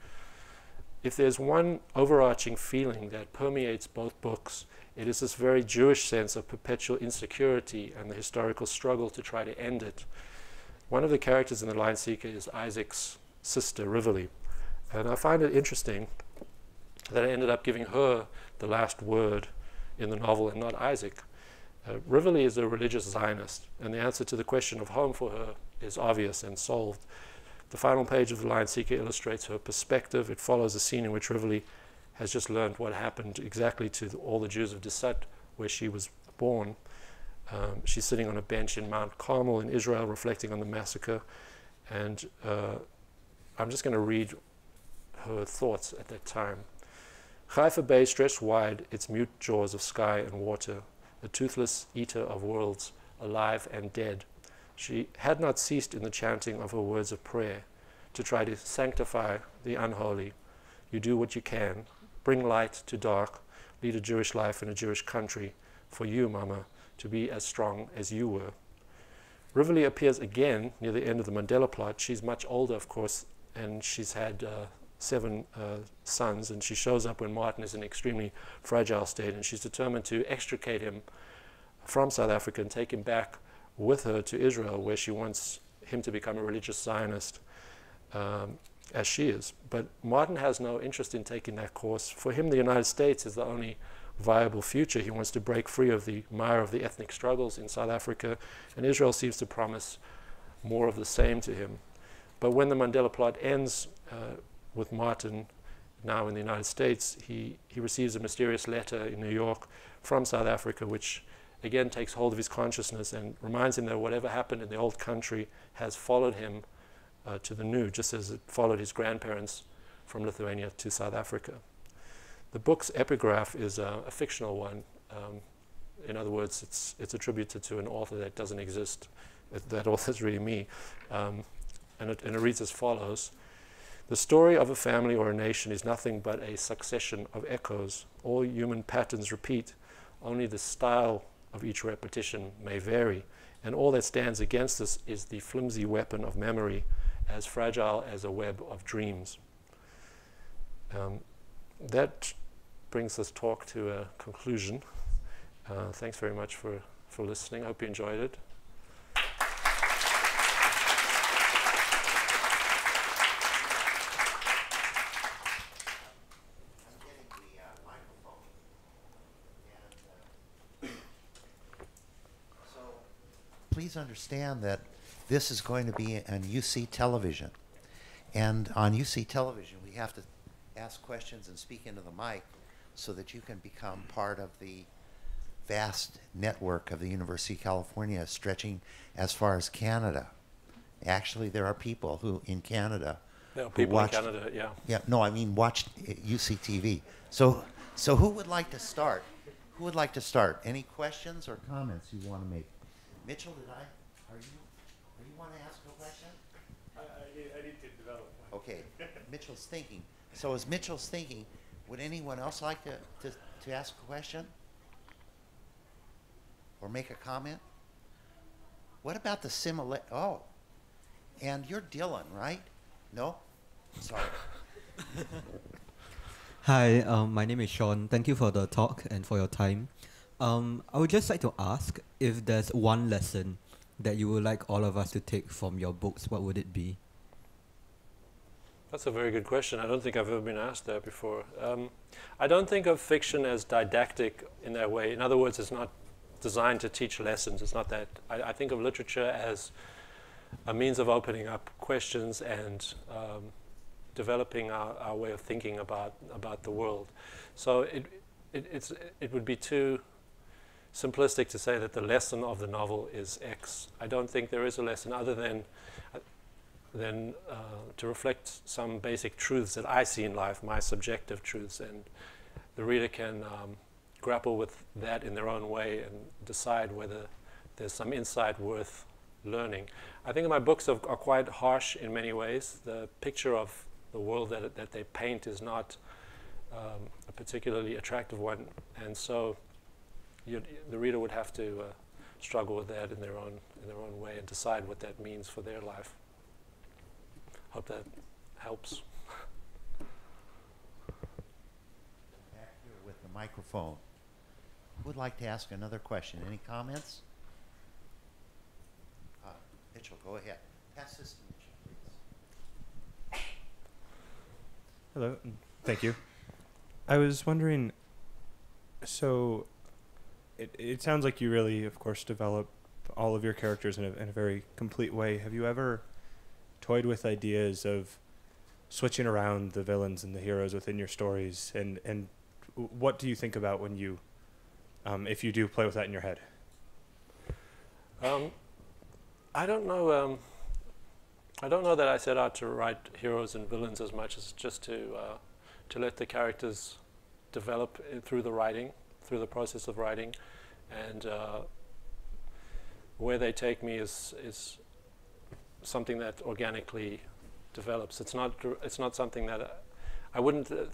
If there's one overarching feeling that permeates both books, it is this very Jewish sense of perpetual insecurity and the historical struggle to try to end it. One of the characters in The Lion Seeker is Isaac's sister, Rivoli. And I find it interesting that I ended up giving her the last word in the novel and not Isaac. Uh, Riverly is a religious Zionist, and the answer to the question of home for her is obvious and solved. The final page of The Lion Seeker illustrates her perspective. It follows a scene in which Rivoli has just learned what happened exactly to the, all the Jews of Dusat, where she was born. Um, she's sitting on a bench in Mount Carmel in Israel, reflecting on the massacre. And uh, I'm just going to read her thoughts at that time. Haifa Bay stretched wide its mute jaws of sky and water, a toothless eater of worlds, alive and dead. She had not ceased in the chanting of her words of prayer to try to sanctify the unholy. You do what you can, bring light to dark, lead a Jewish life in a Jewish country, for you, Mama, to be as strong as you were. Rivoli appears again near the end of the Mandela plot. She's much older, of course, and she's had uh, seven uh, sons, and she shows up when Martin is in an extremely fragile state, and she's determined to extricate him from South Africa and take him back with her to Israel, where she wants him to become a religious Zionist, um, as she is. But Martin has no interest in taking that course. For him, the United States is the only viable future. He wants to break free of the mire of the ethnic struggles in South Africa, and Israel seems to promise more of the same to him. But when the Mandela plot ends, uh, with Martin now in the United States, he, he receives a mysterious letter in New York from South Africa, which again takes hold of his consciousness and reminds him that whatever happened in the old country has followed him uh, to the new, just as it followed his grandparents from Lithuania to South Africa. The book's epigraph is a, a fictional one. Um, in other words, it's, it's attributed to an author that doesn't exist. That author is really me. Um, and, it, and it reads as follows. The story of a family or a nation is nothing but a succession of echoes. All human patterns repeat, only the style of each repetition may vary, and all that stands against us is the flimsy weapon of memory, as fragile as a web of dreams. Um, that brings this talk to a conclusion. Uh, thanks very much for, for listening. I hope you enjoyed it. Please understand that this is going to be on UC television. And on UC television, we have to ask questions and speak into the mic so that you can become part of the vast network of the University of California stretching as far as Canada. Actually, there are people who in Canada yeah, people watched, in Canada, yeah. Yeah, no, I mean watched UCTV. So, so who would like to start? Who would like to start? Any questions or comments you want to make? Mitchell, did I, are you, are you want to ask a question? I, I, I need to develop one. Okay, Mitchell's thinking. So as Mitchell's thinking, would anyone else like to, to, to ask a question? Or make a comment? What about the similar, oh, and you're Dylan, right? No? Sorry. Hi, um, my name is Sean. Thank you for the talk and for your time. Um, I would just like to ask if there's one lesson that you would like all of us to take from your books, what would it be? That's a very good question. I don't think I've ever been asked that before. Um, I don't think of fiction as didactic in that way. In other words, it's not designed to teach lessons. It's not that. I, I think of literature as a means of opening up questions and um, developing our, our way of thinking about about the world. So it, it it's it would be too simplistic to say that the lesson of the novel is X. I don't think there is a lesson other than uh, than uh, to reflect some basic truths that I see in life, my subjective truths, and the reader can um, grapple with that in their own way and decide whether there's some insight worth learning. I think my books are, are quite harsh in many ways. The picture of the world that, that they paint is not um, a particularly attractive one, and so the reader would have to uh, struggle with that in their own in their own way and decide what that means for their life. Hope that helps. Back here with the microphone. Who would like to ask another question? Any comments? Uh, Mitchell, go ahead. Pass this to Mitchell, please. Hello, thank you. I was wondering, so it, it sounds like you really, of course, develop all of your characters in a, in a very complete way. Have you ever toyed with ideas of switching around the villains and the heroes within your stories? And, and what do you think about when you, um, if you do play with that in your head? Um, I don't know. Um, I don't know that I set out to write heroes and villains as much as just to uh, to let the characters develop through the writing, through the process of writing, and uh, where they take me is is something that organically develops. It's not it's not something that I, I wouldn't. Uh,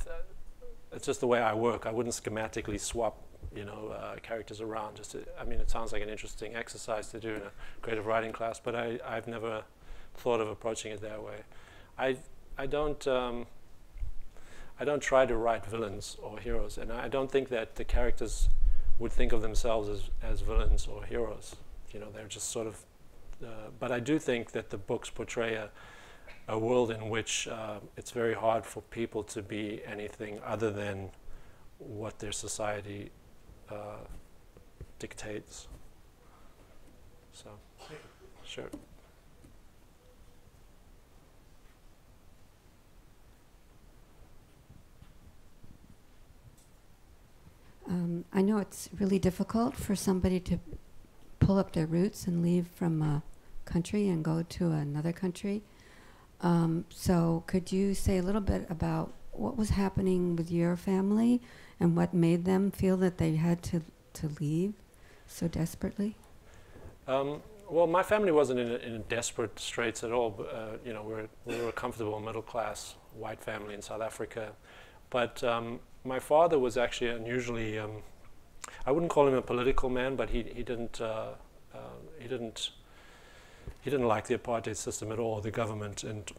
it's just the way I work. I wouldn't schematically swap you know uh, characters around. Just to, I mean, it sounds like an interesting exercise to do in a creative writing class, but I I've never thought of approaching it that way. I I don't. Um, I don't try to write villains or heroes, and I don't think that the characters would think of themselves as, as villains or heroes. You know, they're just sort of. Uh, but I do think that the books portray a, a world in which uh, it's very hard for people to be anything other than what their society uh, dictates. So, sure. Um, I know it's really difficult for somebody to pull up their roots and leave from a country and go to another country. Um, so, could you say a little bit about what was happening with your family and what made them feel that they had to, to leave so desperately? Um, well, my family wasn't in, a, in desperate straits at all. But, uh, you know, we're, we were a comfortable middle class white family in South Africa. But um, my father was actually unusually. Um, I wouldn't call him a political man, but he he didn't uh, uh, he didn't he didn't like the apartheid system at all, the government, and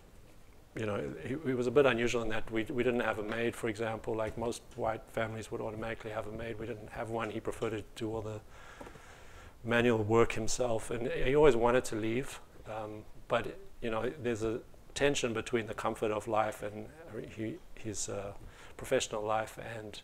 you know he, he, was a bit unusual in that we we didn't have a maid, for example, like most white families would automatically have a maid. We didn't have one. He preferred to do all the manual work himself, and he always wanted to leave, um, but you know there's a tension between the comfort of life and he, his uh, professional life and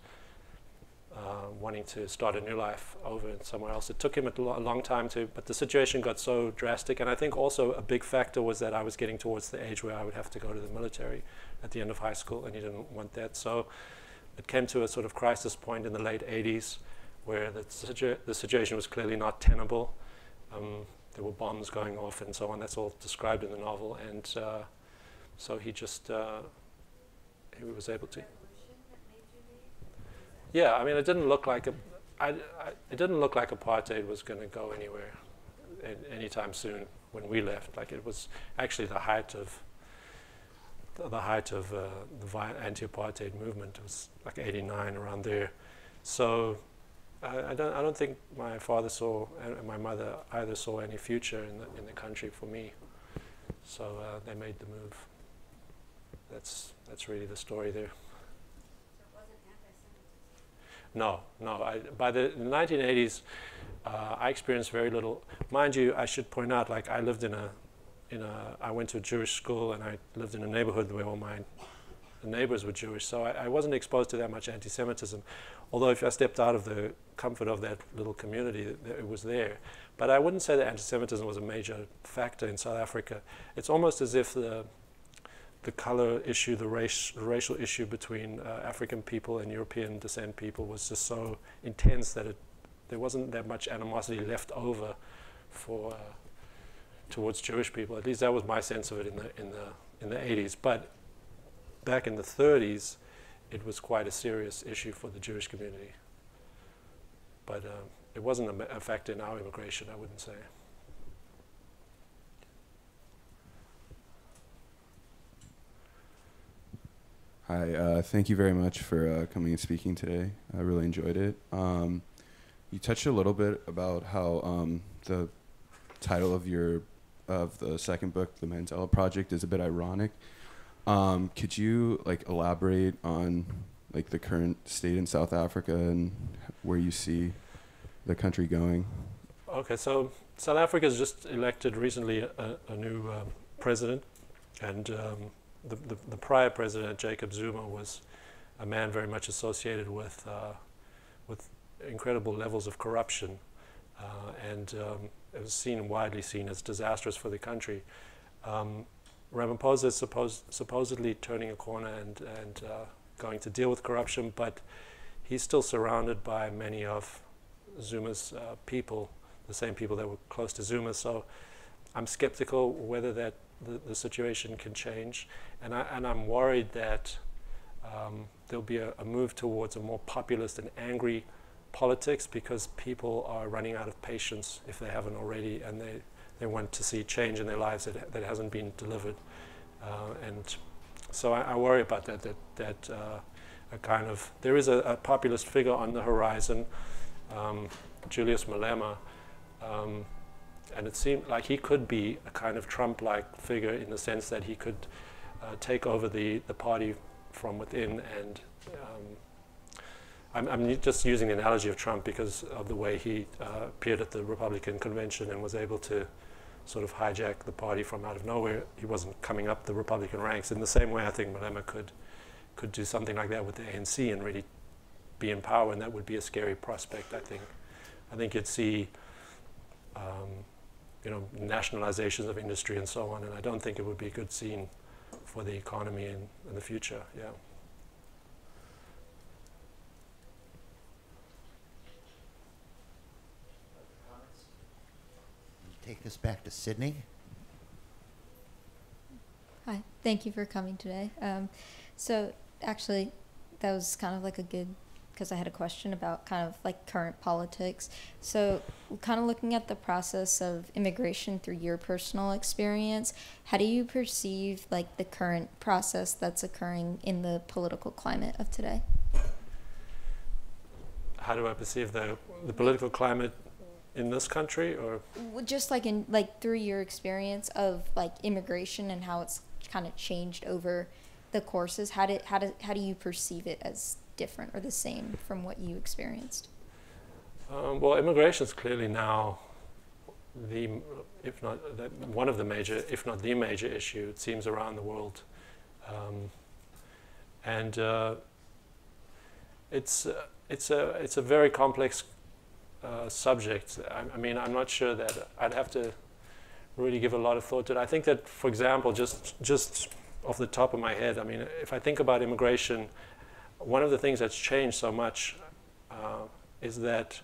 uh, wanting to start a new life over somewhere else. It took him a, lo- a, long time to, but the situation got so drastic. And I think also a big factor was that I was getting towards the age where I would have to go to the military at the end of high school, and he didn't want that. So it came to a sort of crisis point in the late 80s where the, the situation was clearly not tenable. Um, there were bombs going off and so on. That's all described in the novel. And uh, so he just, uh, he was able to. Yeah, I mean, it didn't look like a, I, I, it didn't look like apartheid was going to go anywhere anytime soon when we left. Like it was actually the height of the, height of uh, the anti-apartheid movement. It was like '89 around there. So I, I, don't I don't think my father saw and my mother either saw any future in the in the country for me. So uh, they made the move. That's that's really the story there. No, no. I, by the 1980s, uh, I experienced very little. Mind you, I should point out, like I lived in a, in a, I went to a Jewish school and I lived in a neighborhood where all my neighbors were Jewish, so I, I, wasn't exposed to that much anti-Semitism. Although if I stepped out of the comfort of that little community, it, it was there. But I wouldn't say that anti-Semitism was a major factor in South Africa. It's almost as if the the color issue, the race, racial issue between uh, African people and European descent people was just so intense that it, there wasn't that much animosity left over for uh, towards Jewish people. At least that was my sense of it in the in the in the 80s. But back in the 30s, it was quite a serious issue for the Jewish community. But um, it wasn't a, a factor in our immigration, I wouldn't say. Hi, uh, thank you very much for uh, coming and speaking today. I really enjoyed it. Um, you touched a little bit about how um, the title of your of the second book, The Mandela Project, is a bit ironic. Um, could you like elaborate on like the current state in South Africa and where you see the country going? Okay, so South Africa has just elected recently a, a new um, president, and um, the, the, the prior president, Jacob Zuma, was a man very much associated with uh, with incredible levels of corruption, uh, and um, it was seen widely seen as disastrous for the country. Um, Ramaphosa is supposed, supposedly turning a corner and and uh, going to deal with corruption, but he's still surrounded by many of Zuma's uh, people, the same people that were close to Zuma. So I'm skeptical whether that the, the situation can change, and I and I'm worried that um, there'll be a, a move towards a more populist and angry politics because people are running out of patience if they haven't already, and they they want to see change in their lives that that hasn't been delivered, uh, and so I, I worry about that. That that uh, a kind of there is a, a populist figure on the horizon um, Julius Malema, um, and it seemed like he could be a kind of Trump-like figure in the sense that he could uh, take over the, the party from within. And um, I'm, I'm just using the analogy of Trump because of the way he uh, appeared at the Republican convention and was able to sort of hijack the party from out of nowhere. He wasn't coming up the Republican ranks in the same way I think Malema could could do something like that with the ANC and really be in power, and that would be a scary prospect. I think. I think you'd see, um, you know, nationalizations of industry and so on, and I don't think it would be a good scene for the economy in, in the future. Yeah. Take this back to Sydney. Hi, thank you for coming today. Um, so actually, that was kind of like a good because I had a question about kind of like current politics. So, kind of looking at the process of immigration through your personal experience, how do you perceive like the current process that's occurring in the political climate of today? How do I perceive the the political climate in this country, or Just like in like through your experience of like immigration and how it's kind of changed over the courses, how did how do how do you perceive it as different or the same from what you experienced? Um, well, immigration is clearly now the, if not the, one of the major, if not the major issue, it seems around the world, um, and uh, it's uh, it's a it's a very complex uh, subject. I, I mean, I'm not sure that I'd have to really give a lot of thought to it. I think that, for example, just just off the top of my head, I mean, if I think about immigration one of the things that's changed so much uh, is that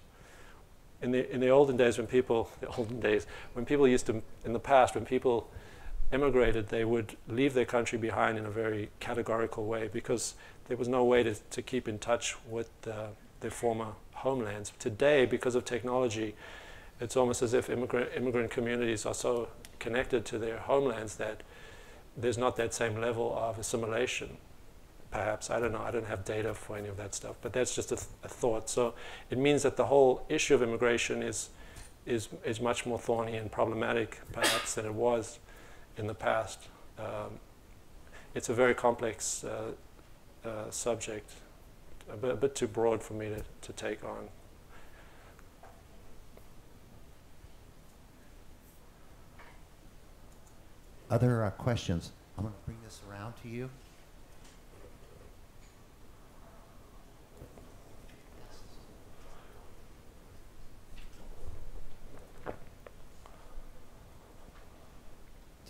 in the in the olden days when people the olden days when people used to in the past when people immigrated they would leave their country behind in a very categorical way because there was no way to, to keep in touch with uh, their former homelands. Today because of technology it's almost as if immigrant immigrant communities are so connected to their homelands that there's not that same level of assimilation perhaps. I don't know. I don't have data for any of that stuff, but that's just a, th- a, thought. So it means that the whole issue of immigration is, is, is much more thorny and problematic, perhaps, than it was in the past. Um, it's a very complex uh, uh, subject, a bit, a bit, too broad for me to, to take on. Other uh, questions? I'm going to bring this around to you.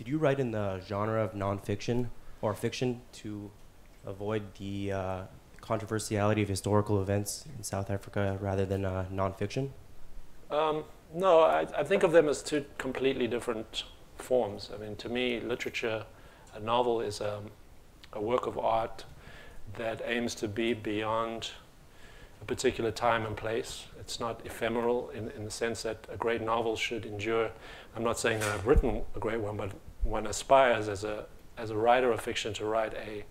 Did you write in the genre of nonfiction? or fiction to avoid the uh, controversiality of historical events in South Africa rather than uh, nonfiction? Um, no, I, I think of them as two completely different forms. I mean, to me, literature, a novel is um, a work of art that aims to be beyond a particular time and place. It's not ephemeral in, in the sense that a great novel should endure. I'm not saying that I've written a great one, but one aspires as a, as a writer of fiction to write a,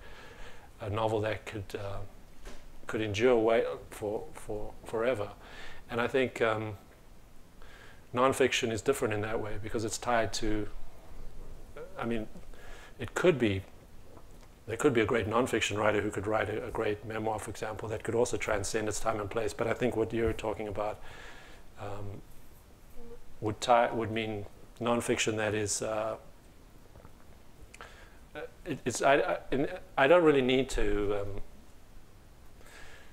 a novel that could, uh, could endure way for, for forever. And I think um, nonfiction is different in that way because it's tied to, I mean, it could be, there could be a great nonfiction writer who could write a, a great memoir, for example, that could also transcend its time and place. But I think what you're talking about um, would, tie, would mean nonfiction that is. Uh, it, it's I, I, I don't really need to um,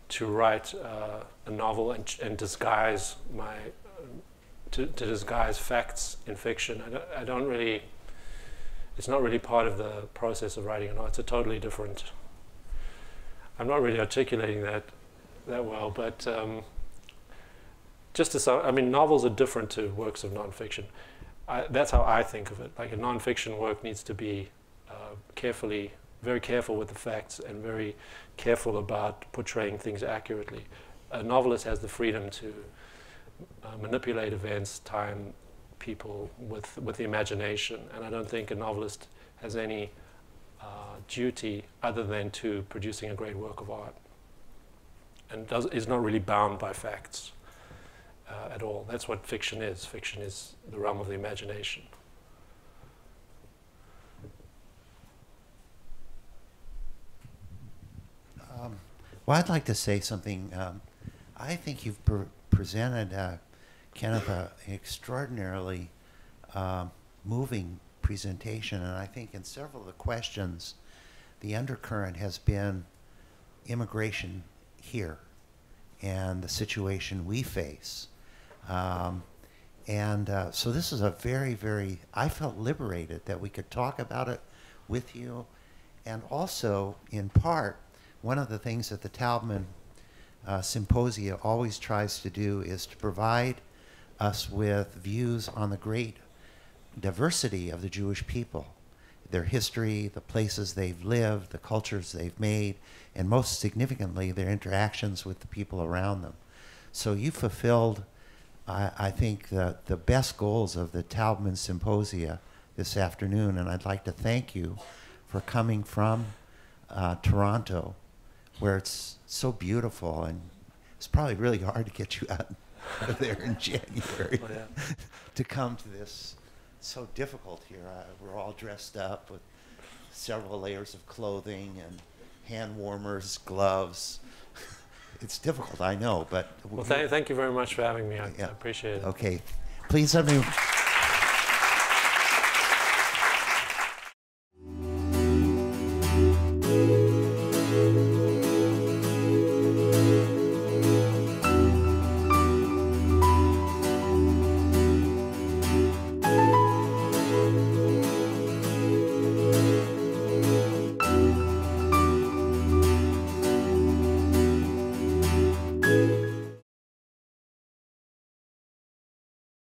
to write uh, a novel and, and disguise my to, to disguise facts in fiction. I don't, I don't really, it's not really part of the process of writing a novel. It's a totally different, I'm not really articulating that that well, but um, just to some, I mean, novels are different to works of nonfiction. I, that's how I think of it. Like a nonfiction work needs to be uh, carefully, very careful with the facts and very careful about portraying things accurately. A novelist has the freedom to uh, manipulate events, time, people with with the imagination. And I don't think a novelist has any uh, duty other than to producing a great work of art, and does, is not really bound by facts uh, at all. That's what fiction is. Fiction is the realm of the imagination. Um, well, I'd like to say something. Um, I think you've pre- presented, uh, Kenneth, an extraordinarily um moving presentation, and I think in several of the questions, the undercurrent has been immigration here and the situation we face. Um, and uh, so this is a very, very, I felt liberated that we could talk about it with you. And also, in part, one of the things that the Taubman uh, Symposia always tries to do is to provide us with views on the great diversity of the Jewish people, their history, the places they've lived, the cultures they've made, and most significantly, their interactions with the people around them. So you fulfilled, I, I think, the, the best goals of the Taubman Symposia this afternoon, and I'd like to thank you for coming from uh, Toronto, where it's so beautiful, and it's probably really hard to get you out of there in January Oh, yeah. to come to this so difficult here. Uh, we're all dressed up with several layers of clothing and hand warmers, gloves. it's difficult, I know, but Well, th- thank you very much for having me. I, I Yeah. appreciate it. okay. Please let me